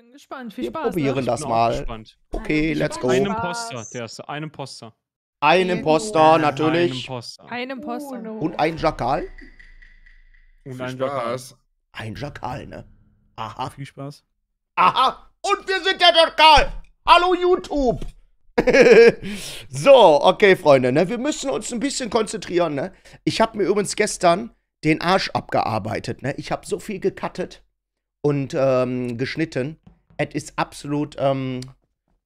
bin gespannt. Viel Wir Spaß. probieren ne? das mal. gespannt. Okay, let's go. Ein. Imposter, der erste. Ein Imposter. Ein Imposter, Ein natürlich. Imposter. Ein Imposter. Oh, no. Und ein Jackal. Und Viel ein Jackal. Spaß. Ein Jackal, ne? Aha. Viel Spaß. Aha. Und wir sind der Jackal. Hallo, YouTube. so, okay, Freunde, ne? Wir müssen uns ein bisschen konzentrieren, ne? Ich habe mir übrigens gestern den Arsch abgearbeitet, ne? Ich habe so viel gecuttet und ähm, geschnitten. Es ist absolut ähm,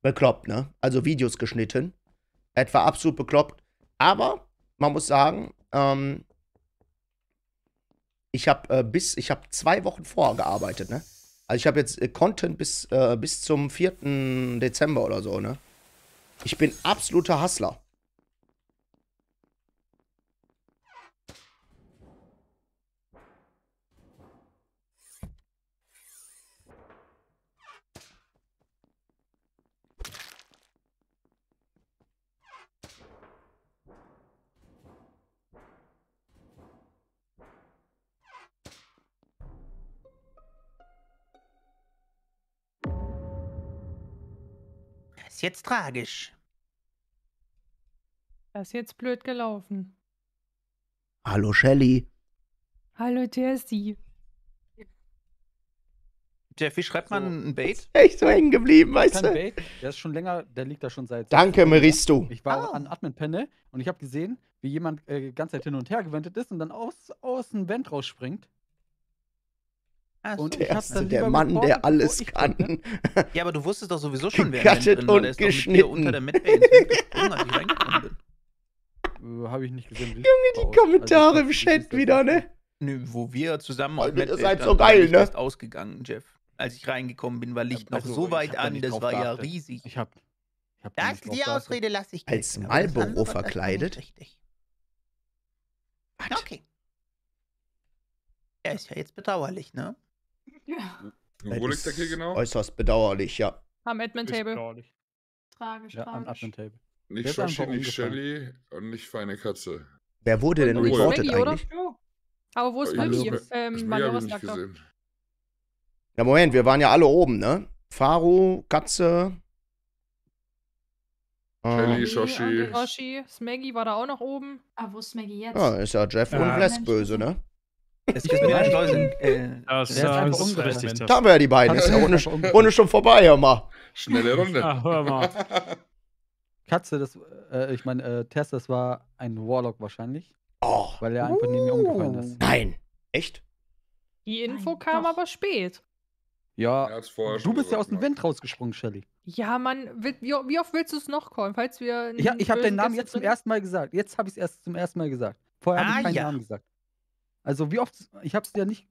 bekloppt, ne? Also Videos geschnitten. Es war absolut bekloppt. Aber man muss sagen, ähm, ich habe äh, bis, ich habe zwei Wochen vorgearbeitet, ne? Also ich habe jetzt äh, Content bis, äh, bis zum 4. Dezember oder so, ne? Ich bin absoluter Hustler. Jetzt tragisch. Das ist jetzt blöd gelaufen. Hallo Shelly. Hallo, Tessie. Jeff, wie schreibt man So. ein Bait? Echt so hängen geblieben, weißt du? Bait, der ist schon länger, der liegt da schon seit. Danke, Wochen. Meristo. Ich war Oh. an Admin-Panel und ich habe gesehen, wie jemand äh, die ganze Zeit hin und her gewendet ist und dann aus, aus dem Vent rausspringt. Ah, Und Der, der Mann, der alles ich kann. Ja, aber du wusstest doch sowieso schon, wer Vent drin war. und Der ist doch mit dir geschnitten. unter der Medbay ins Vent gesprungen, als ich reingekommen bin. Äh, habe ich nicht gesehen. Junge, Die Kommentare im Chat wieder, ne? Nö, wo wir zusammen ihr Medbay seid so geil, ne? erst ausgegangen, Jeff. Als ich reingekommen bin, war Licht noch also, so weit an, das war ja riesig. Ich hab. Ich hab da Das, die. Ausrede lasse ich Als nicht verkleidet? Richtig. Ja, Okay. Ja, ist ja jetzt bedauerlich, ne? Ja, Wo liegt der Kill genau? Äußerst bedauerlich, ja. Am Admin Table. tragisch, Ja, am tragisch. Admin-Table. Der Nicht ist einfach Shoshi, nicht. Shelly und nicht Feine Katze. Wer wurde denn nicht reported Maggie, oder? eigentlich? Oh, Aber wo ist Maggie? Ähm, nicht sagt doch. gesehen. Ja, Moment, wir waren ja alle oben, ne? Faru, Katze. Shelly, Äh, Shoshi. und Roshi. Smaggy war da auch noch oben. Ah, wo ist Maggie jetzt? ja, ist ja Jeff Ja. und Les böse, ne? Es ist mit den Schleusen. Äh, Das, ist einfach richtig. Da Das. haben wir ja die beiden. Ist ja ohne, ohne schon vorbei, hör mal. Schnelle Runde. Ja, hör mal. Katze, das, äh, ich meine, äh, Tess, das war ein Warlock wahrscheinlich, Oh, weil er einfach neben mir umgefallen ist. nein. Echt? Die Info Nein, kam doch. aber spät. Ja, du bist ja aus dem Vent rausgesprungen, Shelly. Ja, Mann, wie, wie oft willst du es noch callen, falls wir. Ich, ich habe deinen Namen jetzt zum ersten Mal gesagt. Jetzt habe ich es erst zum ersten Mal gesagt. Vorher habe Ah, ich keinen ja. Namen gesagt. Also wie oft, ich habe es dir nicht,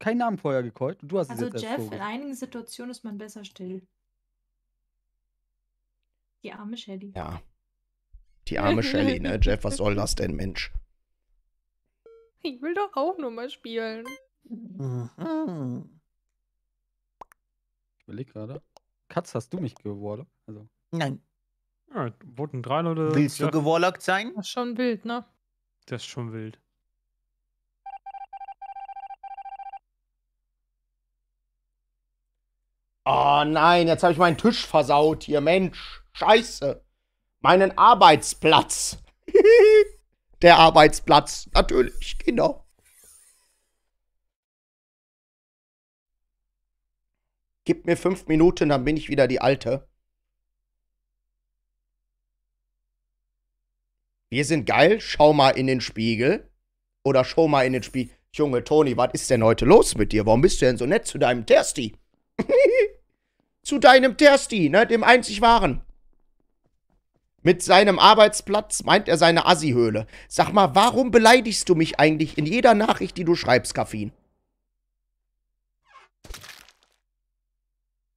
keinen Namen vorher gecallt. und Du hast es Also jetzt erst Jeff, in einigen Situationen ist man besser still. Die arme Shelly. Ja. Die arme Shelly, ne? Jeff, was soll das denn, Mensch? Ich will doch auch nur mal spielen. mhm. Ich überleg gerade. Katz, hast du mich gewarlockt? Also, Nein. Ja, wurden drei Leute. Willst du ja, gewarlockt sein? Das ist schon wild, ne? Das ist schon wild. Oh nein, jetzt habe ich meinen Tisch versaut hier, Mensch. Scheiße. Meinen Arbeitsplatz. Der Arbeitsplatz, natürlich, genau. Gib mir fünf Minuten, dann bin ich wieder die Alte. Wir sind geil, schau mal in den Spiegel. Oder schau mal in den Spiegel. Junge, Toni, was ist denn heute los mit dir? Warum bist du denn so nett zu deinem Tersti? Zu deinem Tersti, ne, dem einzig wahren. Mit seinem Arbeitsplatz meint er seine Assi-Höhle. Sag mal, warum beleidigst du mich eigentlich in jeder Nachricht, die du schreibst, Kaffin?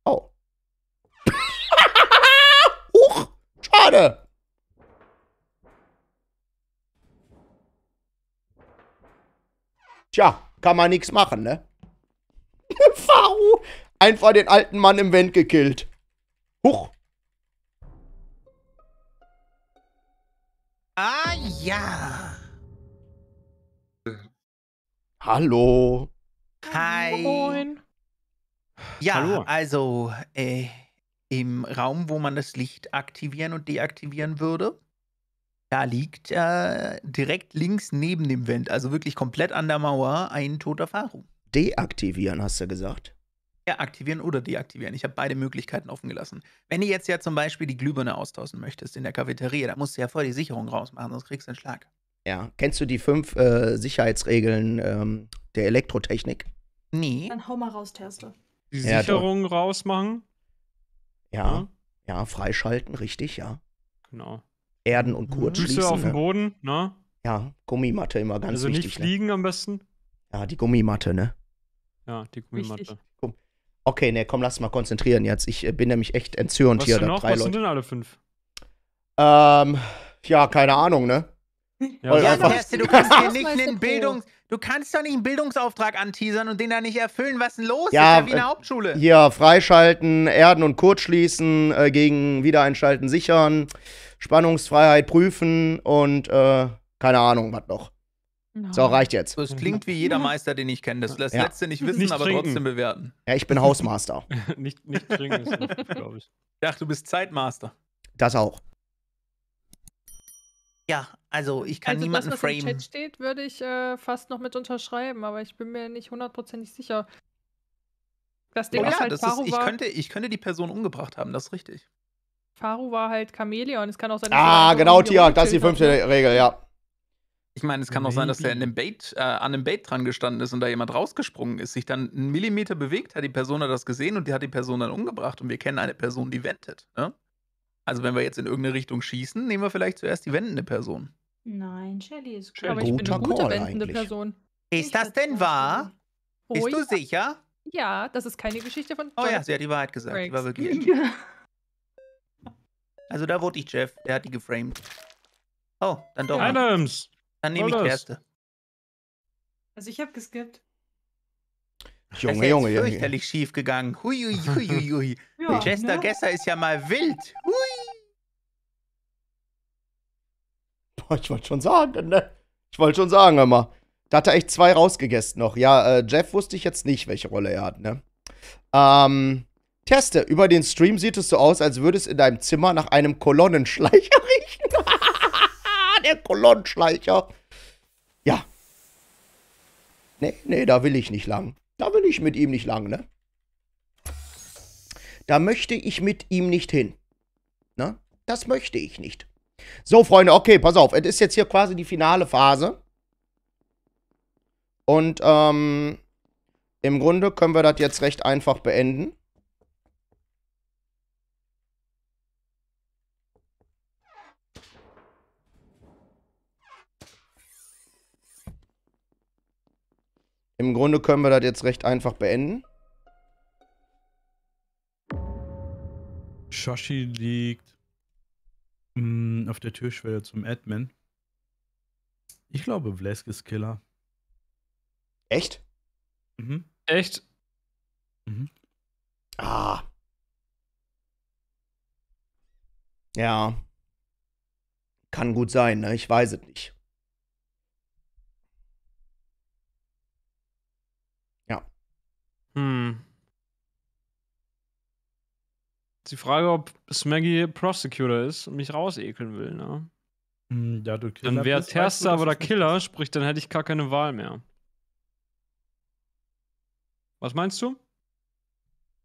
Oh. Huch, schade. Tja, kann man nichts machen, ne? Faru, einfach den alten Mann im Vent gekillt. Huch. Ah ja. Hallo. Hi. Moin. Ja, Hallo. also äh, im Raum, wo man das Licht aktivieren und deaktivieren würde, da liegt äh, direkt links neben dem Vent, also wirklich komplett an der Mauer, ein toter Faru. Deaktivieren, hast du gesagt. Aktivieren oder deaktivieren. Ich habe beide Möglichkeiten offen gelassen. Wenn du jetzt ja zum Beispiel die Glühbirne austauschen möchtest in der Cafeteria, da musst du ja voll die Sicherung rausmachen, sonst kriegst du einen Schlag. Ja. Kennst du die fünf äh, Sicherheitsregeln ähm, der Elektrotechnik? Nee. Dann hau mal raus, Terste. Die Ja, Sicherung rausmachen. Ja. Ja, freischalten, richtig, ja. Genau. Erden und kurz Füße schließen. auf dem Ne? Boden, ne? Ja, Gummimatte immer ganz also wichtig. nicht Ne? fliegen am besten. Ja, die Gummimatte, ne? Ja, die Gummimatte. Okay, ne, komm, lass mal konzentrieren jetzt. Ich äh, bin nämlich echt entzürnt Was hier. denn da noch? drei Was sind Leute. denn alle fünf? Ähm, ja, keine Ahnung, ne? Ja, Ja, du kannst hier nicht einen. Bildungs... Du kannst doch nicht einen Bildungsauftrag anteasern und den da nicht erfüllen. Was ist denn los? Ja, das ist ja wie äh, eine Hauptschule. Hier, freischalten, Erden und kurz schließen, äh, gegen Wiedereinschalten sichern, Spannungsfreiheit prüfen und, äh, keine Ahnung, was noch. So, reicht jetzt. Das klingt wie jeder Meister, den ich kenne. Das das Ja. letzte nicht wissen, Nicht aber trinken. trotzdem bewerten. Ja, ich bin Hausmaster. nicht, nicht trinken ist glaube ich. Dachte, du bist Zeitmaster. Das auch. Ja, also ich kann also niemanden das, was im framen. Chat steht, würde ich äh, fast noch mit unterschreiben, aber ich bin mir nicht hundertprozentig sicher. Das Ding Oh ist ja, halt, das Faru, ist, ich, war, könnte, ich könnte die Person umgebracht haben, das ist richtig. Faru war halt Chamäleon. Es kann auch sein, dass er Ah, genau, irgendwie Tia, das ist die fünfte? Regel, ja. Ich meine, es kann auch sein, dass der in Maybe. dem Bait, äh, an dem Bait dran gestanden ist und da jemand rausgesprungen ist, sich dann einen Millimeter bewegt, hat die Person hat das gesehen und die hat die Person dann umgebracht und wir kennen eine Person, die wendet. Ne? Also wenn wir jetzt in irgendeine Richtung schießen, nehmen wir vielleicht zuerst die wendende Person. Nein, Shelly ist Shelly. Aber ich bin eine gute Call wendende eigentlich. Person. Ist das denn wahr? Oh, Bist du ja. sicher? Ja, das ist keine Geschichte von Oh ja, sie hat die Wahrheit gesagt. Die war wirklich. Also da wurde ich Jeff, der hat die geframed. Oh, dann doch. Adams! Dann nehme ich die erste. Also ich habe geskippt. Das ist Junge, ja Junge, Junge. fürchterlich schief gegangen. Hui, hui, hui, hui, hui. Ja, Chester ne? Gesser ist ja mal wild. Hui. Boah, ich wollte schon sagen, ne? Ich wollte schon sagen, immer. Da hat er echt zwei rausgegessen noch. Ja, äh, Jeff wusste ich jetzt nicht, welche Rolle er hat, ne? Ähm, Teste, über den Stream sieht es so aus, als würde es in deinem Zimmer nach einem Kolonnenschleicher riechen. Der Kolonnenschleicher. Ja. Nee, nee, da will ich nicht lang. Da will ich mit ihm nicht lang, ne? Da möchte ich mit ihm nicht hin. Ne? Das möchte ich nicht. So, Freunde, okay, pass auf. Es ist jetzt hier quasi die finale Phase. Und ähm, im Grunde können wir das jetzt recht einfach beenden. Im Grunde können wir das jetzt recht einfach beenden. Shoshi liegt mh, auf der Türschwelle zum Admin. Ich glaube, Vlesk ist Killer. Echt? Mhm. Echt? Mhm. Ah. Ja. Kann gut sein, ne? Ich weiß es nicht. Hm. Die Frage, ob Smaggy Prosecutor ist und mich rausekeln will, ne? Mm, Da du Killer Dann wäre Terster aber der Killer, sprich, dann hätte ich gar keine Wahl mehr. Was meinst du?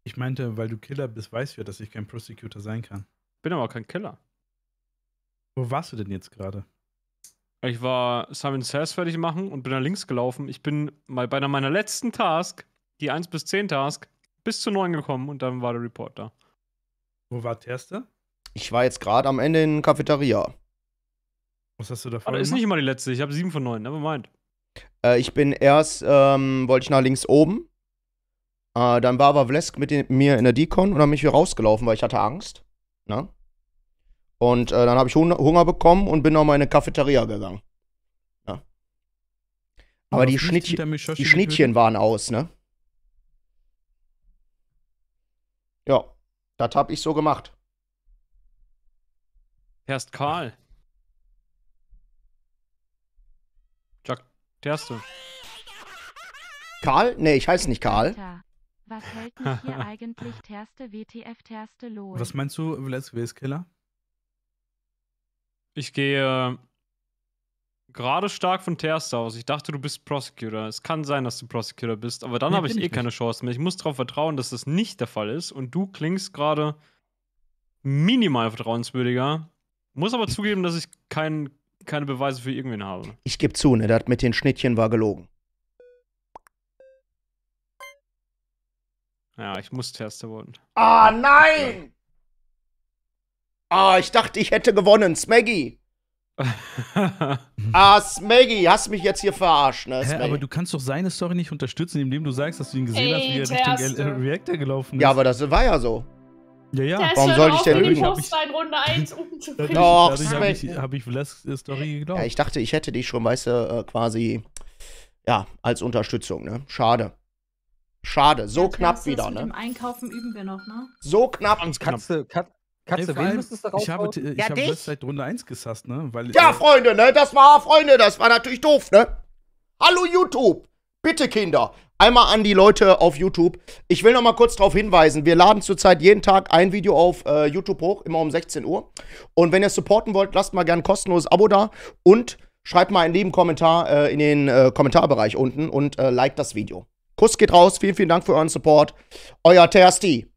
Ich meinte, weil du Killer bist, weißt du ja, dass ich kein Prosecutor sein kann. Bin aber kein Killer. Wo warst du denn jetzt gerade? Ich war Simon Says fertig machen und bin da links gelaufen. Ich bin mal bei einer meiner letzten Task, die 1 bis 10 Task, bis zu 9 gekommen und dann war der Report da. Wo war Terster? Ich war jetzt gerade am Ende in der Cafeteria. Was hast du davor Aber das ist nicht immer die letzte. Ich habe 7 von 9, never mind. Äh, ich bin erst, ähm, wollte ich nach links oben. Äh, dann war aber Vlesk mit den, mir in der Decon und dann bin ich wieder rausgelaufen, weil ich hatte Angst. Ne? Und äh, dann habe ich Hun Hunger bekommen und bin nochmal in eine Cafeteria gegangen. Ja. Aber Du die, Mishoshi die Schnittchen waren aus, ne? Ja, das habe ich so gemacht. Erst Karl. Jack, der erste. Karl? Nee, ich heiße nicht Karl. Was hält mich hier eigentlich Terste WTF Terste LOL? Was meinst du, ist Killer? Ich gehe gerade stark von Terster aus. Ich dachte, du bist Prosecutor. Es kann sein, dass du Prosecutor bist, aber dann Nee, habe ich eh ich keine nicht. Chance mehr. Ich muss darauf vertrauen, dass das nicht der Fall ist. Und du klingst gerade minimal vertrauenswürdiger. Muss aber zugeben, dass ich kein, keine Beweise für irgendwen habe. Ich gebe zu, ne, das mit den Schnittchen war gelogen. Ja, ich muss Terster voten. Ah, nein! Ah, ich dachte, ich hätte gewonnen. Smaggy. Ah, Smaggy, hast mich jetzt hier verarscht, ne? Hä, aber du kannst doch seine Story nicht unterstützen, indem du sagst, dass du ihn gesehen Ey, hast, wie er Richtung. L- Reactor gelaufen ist. ja, aber das war ja so. ja, ja. Test, warum hör soll ich denn lügen? Runde 1 umzubringen. Doch, habe ich, hab ich Vlesks äh, Story geglaubt. Ja, ich dachte, ich hätte dich schon, weißt du, äh, quasi, ja, als Unterstützung, ne? Schade. Schade. So Ja, knapp wieder, das Mit dem ne? Einkaufen üben wir noch, ne? So knapp. Ganz knapp. Katze, Kat, Katze, Ey, wen allem, müsstest du ich habe, raushauen? ich Ja, habe dich. Vlesk seit Runde 1 gesasst, ne? Weil, Ja, äh, Freunde, ne? Das war, Freunde, das war natürlich doof, ne? Hallo YouTube. Bitte, Kinder. Einmal an die Leute auf YouTube. Ich will noch mal kurz darauf hinweisen, wir laden zurzeit jeden Tag ein Video auf äh, YouTube hoch, immer um 16 Uhr. Und wenn ihr supporten wollt, lasst mal gern ein kostenloses Abo da und schreibt mal einen lieben Kommentar äh, in den äh, Kommentarbereich unten und äh, liked das Video. Kuss geht raus, vielen, vielen Dank für euren Support. Euer Tersti.